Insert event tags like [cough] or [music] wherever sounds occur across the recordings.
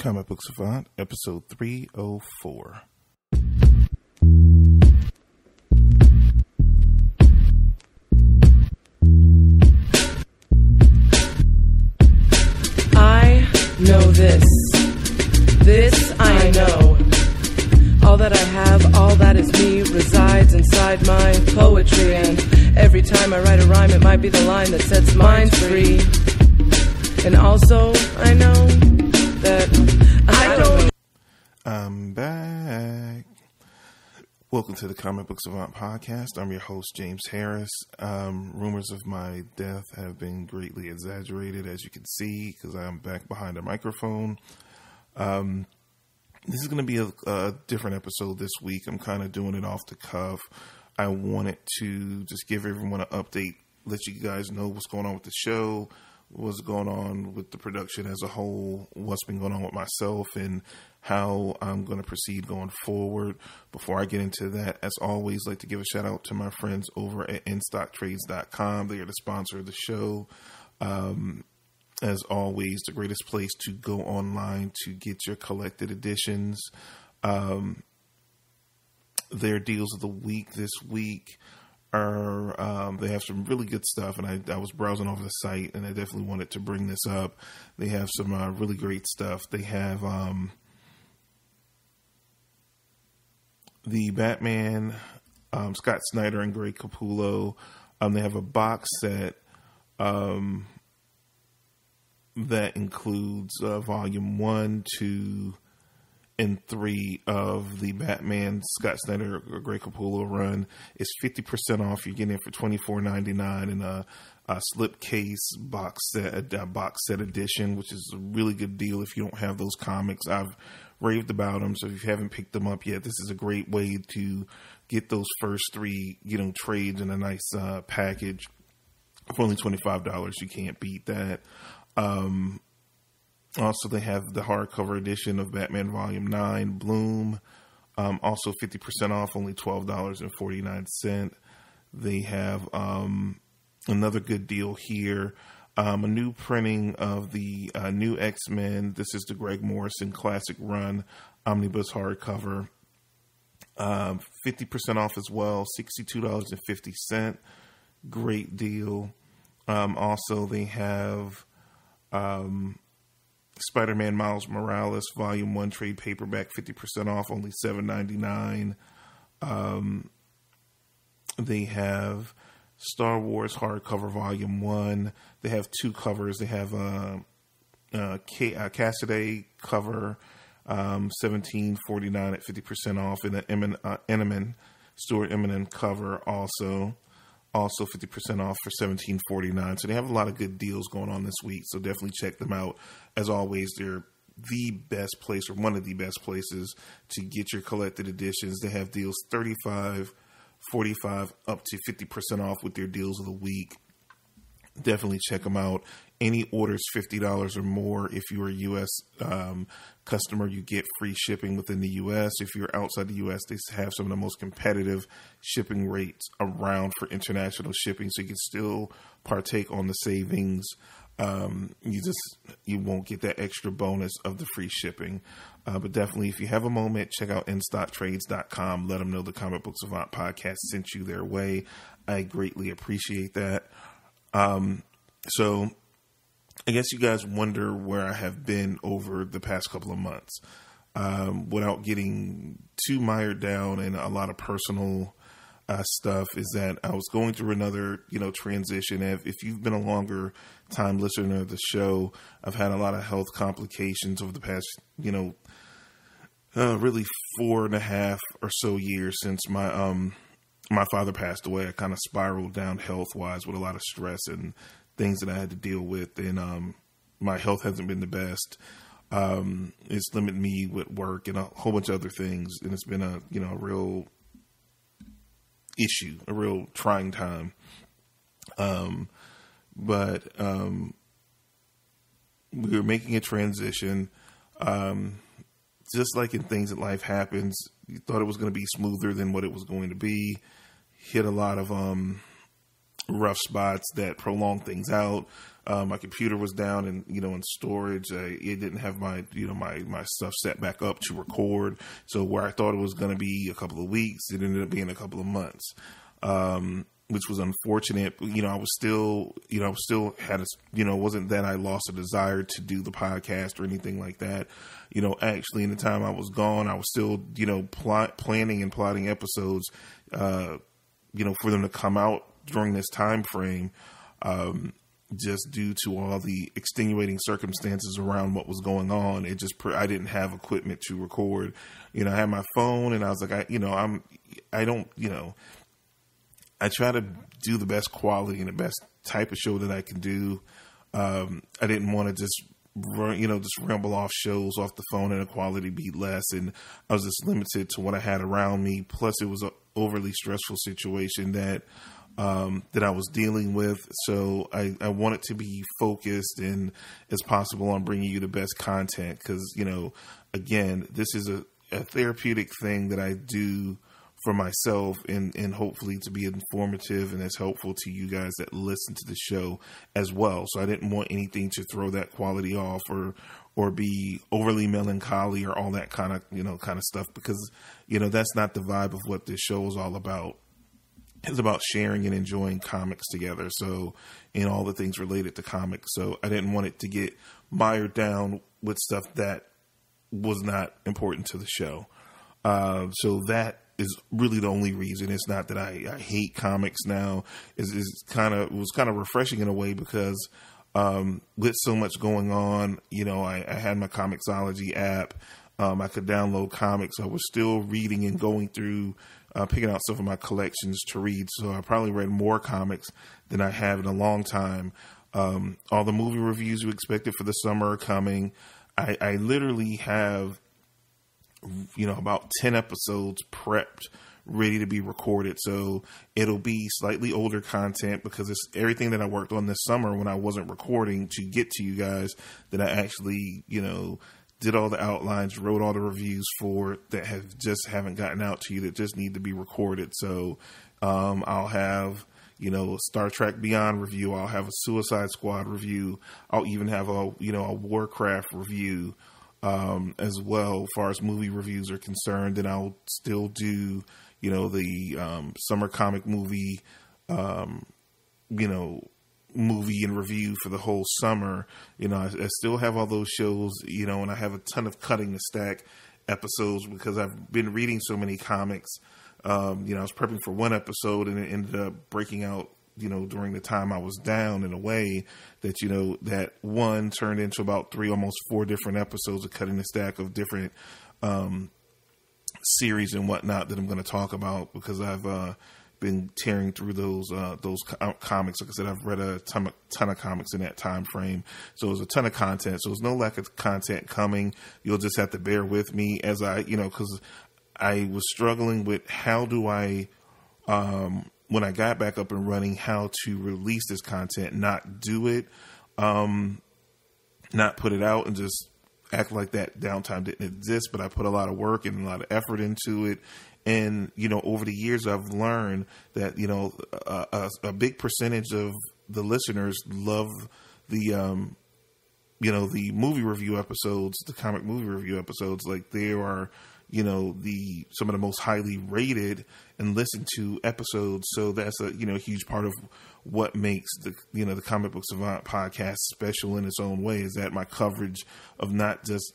Comic Book Savant, episode 304. I know this. This I know. All that I have, all that is me, resides inside my poetry. And every time I write a rhyme, it might be the line that sets minds free. And also, I know I don't. I'm back. Welcome to the Comic Book Savant podcast. I'm your host, James Harris. Um, rumors of my death have been greatly exaggerated, as you can see, because I'm back behind a microphone. Um, this is going to be a, a different episode this week. I'm kind of doing it off the cuff. I wanted to just give everyone an update, let you guys know what's going on with the show, what's going on with the production as a whole, what's been going on with myself, and how I'm going to proceed going forward. Before I get into that, as always, like to give a shout out to my friends over at InStockTrades.com. They are the sponsor of the show. Um, as always, the greatest place to go online to get your collected editions. Um, their deals of the week this week are um, they have some really good stuff, and I, I was browsing over the site, and I definitely wanted to bring this up. They have some uh, really great stuff. They have um, the Batman, um, Scott Snyder and Greg Capullo. Um, they have a box set um, that includes uh, volume one, two, and three of the Batman Scott Snyder or Greg Capullo run. It's fifty percent off. You're getting it for twenty four ninety nine in a, a slipcase box set, a box set edition, which is a really good deal if you don't have those comics. I've raved about them, so if you haven't picked them up yet, this is a great way to get those first three, you know, trades in a nice uh, package for only twenty five dollars. You can't beat that. Um, also, they have the hardcover edition of Batman Volume Nine, Bloom. Um, also, fifty percent off, only twelve dollars and forty nine cent. They have um, another good deal here. Um, a new printing of the uh, new X Men. This is the Greg Morrison Classic Run Omnibus hardcover. Um, fifty percent off as well, sixty two dollars and fifty cent. Great deal. Um, also, they have um, Spider Man Miles Morales Volume One trade paperback, fifty percent off, only seven ninety nine. Um, they have Star Wars hardcover Volume One. They have two covers. They have a, a, K, a Cassaday cover, um, seventeen forty nine at fifty percent off, and an Emin, uh, Stuart Immonen cover also also 50% off for 17.49 so they have a lot of good deals going on this week. So definitely check them out. As always they're the best place or one of the best places to get your collected editions. They have deals 35 45 up to 50% off with their deals of the week. Definitely check them out any orders $50 or more if you're a us um, customer you get free shipping within the us if you're outside the us they have some of the most competitive shipping rates around for international shipping so you can still partake on the savings. Um, you just you won't get that extra bonus of the free shipping. Uh, but definitely if you have a moment check out instocktrades.com let them know the comic book savant podcast sent you their way. I greatly appreciate that. Um, so I guess you guys wonder where I have been over the past couple of months. Um, without getting too mired down in a lot of personal uh, stuff, is that I was going through another, you know, transition. If, if you've been a longer time listener of the show, I've had a lot of health complications over the past, you know, uh, really four and a half or so years since my um my father passed away. I kind of spiraled down health wise with a lot of stress and things that I had to deal with, and um, my health hasn't been the best. Um, it's limited me with work and a whole bunch of other things, and it's been a you know a real issue, a real trying time. Um, but um, we were making a transition. Um, just like in things that life happens, you thought it was going to be smoother than what it was going to be. Hit a lot of um, rough spots that prolonged things out. Uh, my computer was down and you know in storage. I, it didn't have my you know my my stuff set back up to record. So where I thought it was going to be a couple of weeks, it ended up being a couple of months. Um, which was unfortunate. You know, I was still, you know, I still had a, you know, wasn't that I lost a desire to do the podcast or anything like that. You know, actually, in the time I was gone, I was still, you know, plot, planning and plotting episodes, uh, you know, for them to come out during this time frame. Um, just due to all the extenuating circumstances around what was going on, it just I didn't have equipment to record. You know, I had my phone, and I was like, I, you know, I'm, I don't, you know, I try to do the best quality and the best type of show that I can do. Um, I didn't want to just you know, just ramble off shows off the phone and the quality be less. And I was just limited to what I had around me. Plus, it was an overly stressful situation that um, that I was dealing with. So I, I wanted to be focused and as possible on bringing you the best content because, you know, again, this is a, a therapeutic thing that I do for myself and, and hopefully to be informative and as helpful to you guys that listen to the show as well. So I didn't want anything to throw that quality off or or be overly melancholy or all that kind of you know kind of stuff because you know that's not the vibe of what this show is all about is about sharing and enjoying comics together. So, in all the things related to comics. So, I didn't want it to get mired down with stuff that was not important to the show. Uh, so that is really the only reason. It's not that I, I hate comics now. Is is kind of was kind of refreshing in a way because um, with so much going on, you know, I, I had my Comixology app. Um, I could download comics. I was still reading and going through uh, picking out some of my collections to read. So I probably read more comics than I have in a long time. Um, all the movie reviews you expected for the summer are coming. I, I literally have, you know, about 10 episodes prepped ready to be recorded. So it'll be slightly older content because it's everything that I worked on this summer when I wasn't recording to get to you guys that I actually, you know, did all the outlines, wrote all the reviews for that have just haven't gotten out to you that just need to be recorded. So um, I'll have you know Star Trek Beyond review. I'll have a Suicide Squad review. I'll even have a you know a Warcraft review um, as well. As far as movie reviews are concerned, and I'll still do you know the um, summer comic movie. Um, you know movie and review for the whole summer. You know, I, I, still have all those shows, you know, and I have a ton of cutting the stack episodes because I've been reading so many comics. Um, you know, I was prepping for one episode and it ended up breaking out, you know, during the time I was down in a way that, you know, that one turned into about three, almost four different episodes of cutting the stack of different um, series and whatnot that I'm going to talk about because I've, uh, been tearing through those uh, those uh, comics. Like I said, I've read a ton, ton of comics in that time frame, so there's a ton of content. So there's no lack of content coming. You'll just have to bear with me as I, you know, because I was struggling with how do I, um, when I got back up and running, how to release this content, not do it, um, not put it out, and just act like that downtime didn't exist. But I put a lot of work and a lot of effort into it, and, you know, over the years, I've learned that, you know, a, a, a big percentage of the listeners love the, um, you know, the movie review episodes, the comic movie review episodes. Like they are, you know, the, some of the most highly rated and listened to episodes. So that's a, you know, huge part of what makes the, you know, the Comic Book Savant podcast special in its own way is that my coverage of not just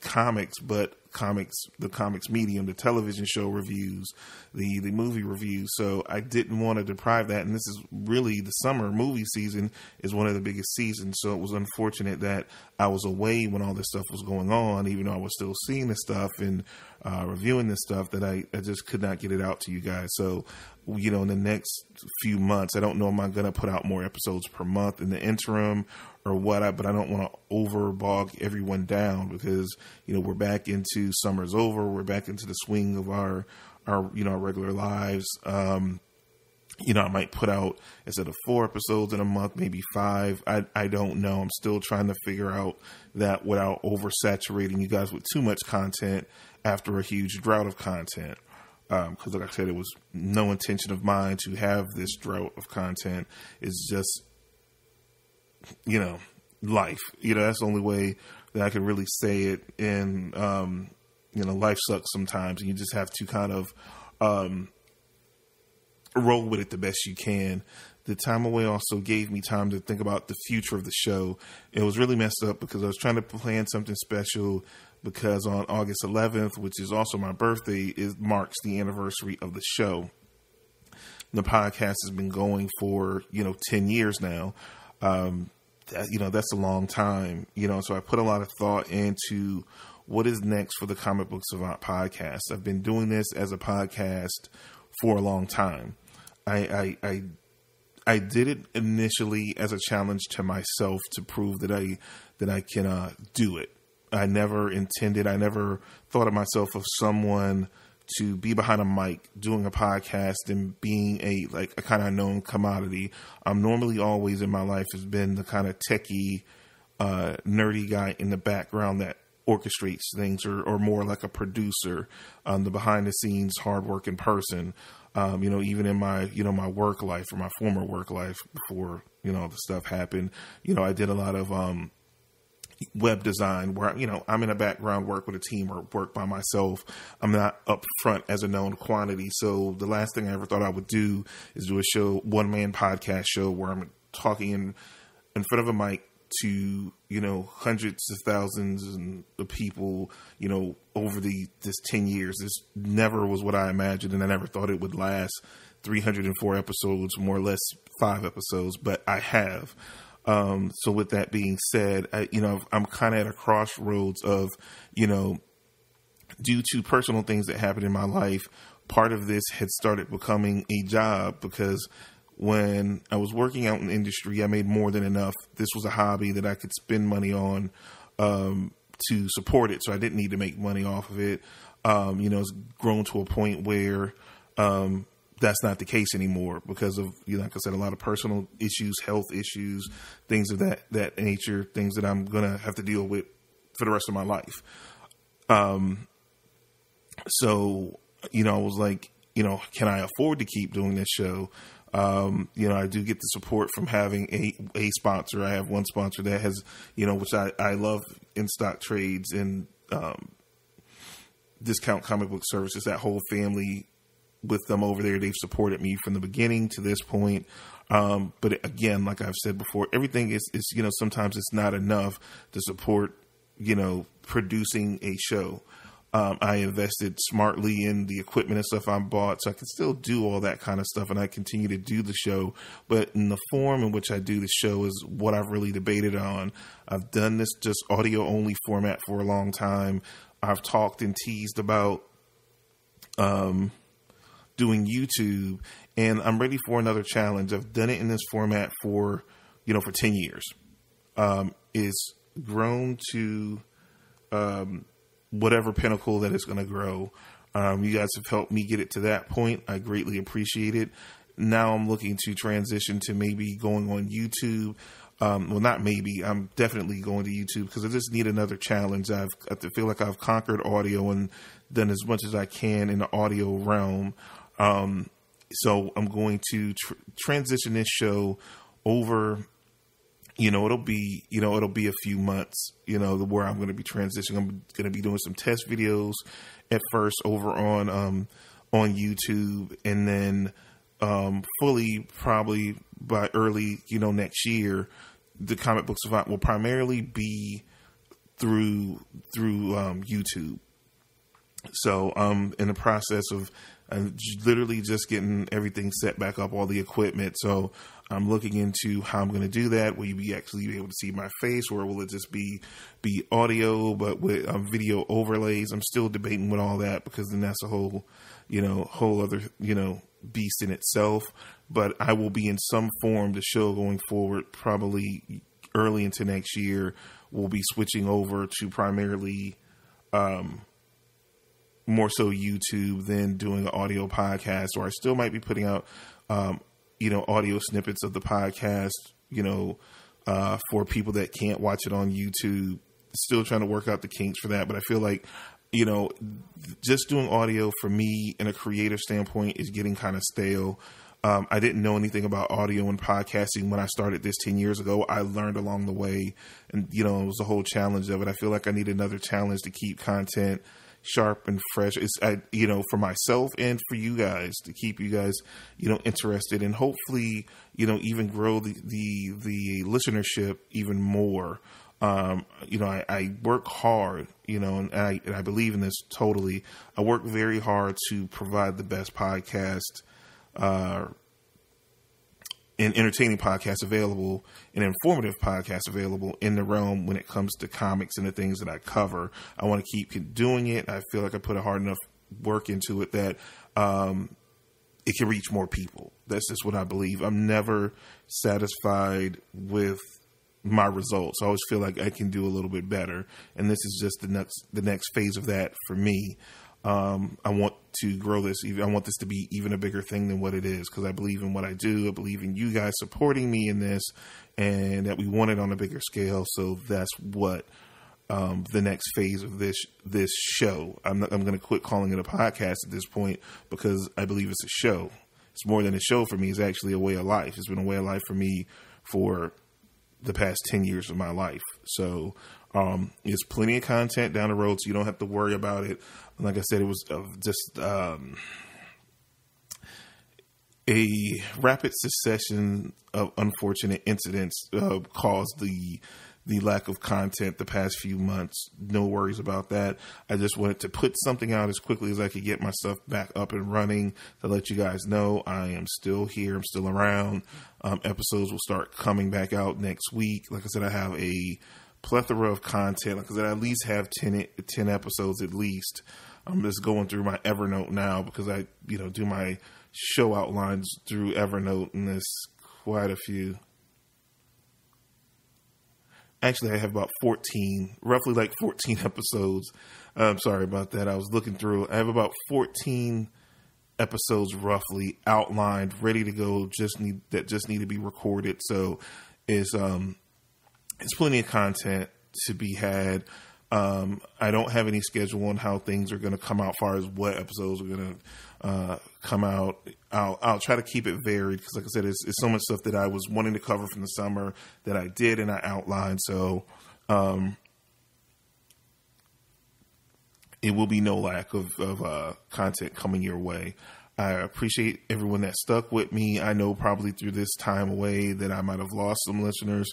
comics, but comics, the comics medium, the television show reviews, the the movie reviews. So I didn't want to deprive that. And this is really the summer movie season is one of the biggest seasons. So it was unfortunate that I was away when all this stuff was going on, even though I was still seeing the stuff and uh, reviewing this stuff. That I, I just could not get it out to you guys. So you know, in the next few months, I don't know am I going to put out more episodes per month in the interim or what. I, but I don't want to overbog everyone down because you know we're back into summer's over. We're back into the swing of our our you know our regular lives. Um, you know, I might put out instead of four episodes in a month, maybe five. I I don't know. I'm still trying to figure out that without oversaturating you guys with too much content after a huge drought of content. because, um, like I said, it was no intention of mine to have this drought of content. It's just, you know, life. You know, that's the only way that I can really say it. And um, you know, life sucks sometimes, and you just have to kind of um, roll with it the best you can. The time away also gave me time to think about the future of the show. It was really messed up because I was trying to plan something special because on August 11th, which is also my birthday, it marks the anniversary of the show. The podcast has been going for you know 10 years now. Um, that, you know that's a long time. You know, so I put a lot of thought into what is next for the Comic Book Savant podcast. I've been doing this as a podcast for a long time. I, I, I I did it initially as a challenge to myself to prove that I that I can uh, do it. I never intended, I never thought of myself of someone to be behind a mic doing a podcast and being a like a kind of known commodity. I'm normally always in my life has been the kind of techie, uh, nerdy guy in the background that orchestrates things or, or more like a producer, um, the behind the scenes hardworking person. Um, you know, even in my, you know, my work life or my former work life before, you know, the stuff happened, you know, I did a lot of, um, web design where you know I'm in a background work with a team or work by myself. I'm not up front as a known quantity. So the last thing I ever thought I would do is do a show, one man podcast show where I'm talking in in front of a mic to you know hundreds of thousands of people you know over the this 10 years. This never was what i imagined and i never thought it would last 304 episodes more or less five episodes but i have. Um, so with that being said, I, you know, I'm kind of at a crossroads of, you know, due to personal things that happened in my life, part of this had started becoming a job because when I was working out in industry, I made more than enough. This was a hobby that I could spend money on um, to support it, so I didn't need to make money off of it. Um, you know, it's grown to a point where um, that's not the case anymore because of you know, like I said, a lot of personal issues, health issues, things of that that nature, things that I'm gonna have to deal with for the rest of my life. Um, so you know, I was like, you know, can I afford to keep doing this show? Um, you know, I do get the support from having a a sponsor. I have one sponsor that has, you know, which I I love in stock trades and um, discount comic book services. That whole family with them over there. They've supported me from the beginning to this point. Um, but again, like I've said before, everything is, is, you know, sometimes it's not enough to support, you know, producing a show. Um, I invested smartly in the equipment and stuff I bought, so I can still do all that kind of stuff, and I continue to do the show. But in the form in which I do the show is what I've really debated on. I've done this just audio only format for a long time. I've talked and teased about um, doing YouTube, and I'm ready for another challenge. I've done it in this format for, you know, for 10 years. Um, it's grown to um, whatever pinnacle that it's going to grow. Um, you guys have helped me get it to that point. I greatly appreciate it. Now I'm looking to transition to maybe going on YouTube. Um, well, not maybe. I'm definitely going to YouTube because I just need another challenge. I've I feel like I've conquered audio and done as much as I can in the audio realm. Um, so I'm going to tr- transition this show over. You know, it'll be you know it'll be a few months. You know, where I'm going to be transitioning. I'm going to be doing some test videos at first over on um, on YouTube, and then um, fully probably by early you know next year, the comic book will primarily be through through um, YouTube. So I'm in the process of I'm literally just getting everything set back up, all the equipment. So I'm looking into how I'm going to do that. Will you be actually able to see my face, or will it just be be audio but with um, video overlays? I'm still debating with all that because then that's a whole, you know, whole other you know beast in itself. But I will be in some form the show going forward, probably early into next year. We'll be switching over to primarily. Um, more so YouTube than doing an audio podcast, or I still might be putting out, um, you know, audio snippets of the podcast, you know, uh, for people that can't watch it on YouTube. Still trying to work out the kinks for that, but I feel like you know, just doing audio for me in a creative standpoint is getting kind of stale. Um, I didn't know anything about audio and podcasting when I started this 10 years ago. I learned along the way, and, you know, it was a whole challenge of it. I feel like I need another challenge to keep content sharp and fresh. It's, I, you know, for myself and for you guys to keep you guys, you know, interested and hopefully, you know, even grow the, the, the listenership even more. Um, you know, I, I, work hard, you know, and I, and I believe in this totally. I work very hard to provide the best podcast uh, and entertaining podcasts available and informative podcasts available in the realm when it comes to comics and the things that I cover. I want to keep doing it. I feel like I put a hard enough work into it that um, it can reach more people. That's just what I believe. I'm never satisfied with my results. I always feel like I can do a little bit better, and this is just the next the next phase of that for me. Um, I want to grow this. I want this to be even a bigger thing than what it is because I believe in what I do. I believe in you guys supporting me in this, and that we want it on a bigger scale. So that's what um, the next phase of this this show. I'm I'm going to quit calling it a podcast at this point because I believe it's a show. It's more than a show for me. It's actually a way of life. It's been a way of life for me for the past 10 years of my life. So um, plenty of content down the road, so you don't have to worry about it. Like I said, it was uh, just um, a rapid succession of unfortunate incidents uh, caused the the lack of content the past few months. No worries about that. I just wanted to put something out as quickly as I could get myself back up and running to let you guys know I am still here. I'm still around. Um, episodes will start coming back out next week. Like I said, I have a plethora of content. Said, I at least have 10, 10 episodes at least. I'm just going through my Evernote now because I, you know, do my show outlines through Evernote and there's quite a few. Actually, I have about 14, roughly like 14 [laughs] episodes. I'm sorry about that. I was looking through. I have about 14 episodes roughly outlined, ready to go. Just need that just need to be recorded. So, is um, it's plenty of content to be had. Um, I don't have any schedule on how things are going to come out, far as what episodes are going to uh, come out. I'll, I'll try to keep it varied because, like I said, it's, it's, so much stuff that I was wanting to cover from the summer that I did and I outlined. So um, it will be no lack of, of uh, content coming your way. I appreciate everyone that stuck with me. I know probably through this time away that I might have lost some listeners.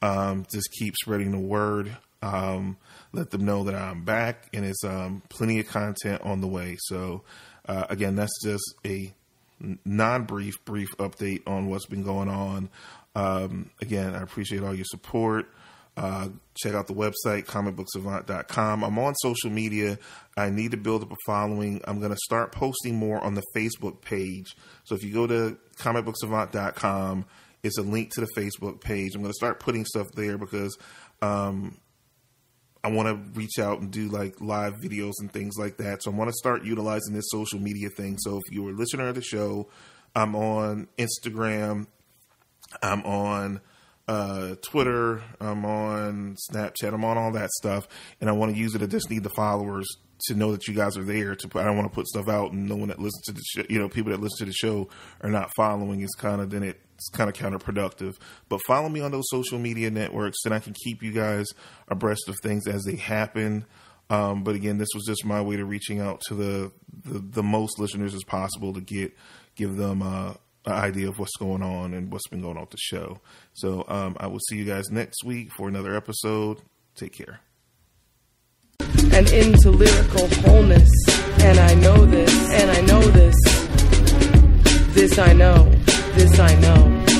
Um, just keep spreading the word. Um, let them know that I'm back and it's um, plenty of content on the way. So, uh, again, that's just a non brief, brief update on what's been going on. Um, again, I appreciate all your support. Uh, check out the website, comicbooksavant.com. I'm on social media. I need to build up a following. I'm going to start posting more on the Facebook page. So if you go to comicbooksavant.com, it's a link to the Facebook page. I'm going to start putting stuff there because um, I want to reach out and do like live videos and things like that. So I want to start utilizing this social media thing. So if you're a listener of the show, I'm on Instagram, I'm on uh, Twitter, I'm on Snapchat, I'm on all that stuff, and I want to use it. I just need the followers to know that you guys are there. To put, I don't want to put stuff out and no one that listens to the show, you know, people that listen to the show are not following. It's kind of then it's kind of counterproductive. But follow me on those social media networks, and I can keep you guys abreast of things as they happen. Um, but again, this was just my way to reaching out to the the, the most listeners as possible to get give them uh, an idea of what's going on and what's been going on with the show. So um, I will see you guys next week for another episode. Take care. And into lyrical wholeness, and I know this, and I know this. This I know. This I know.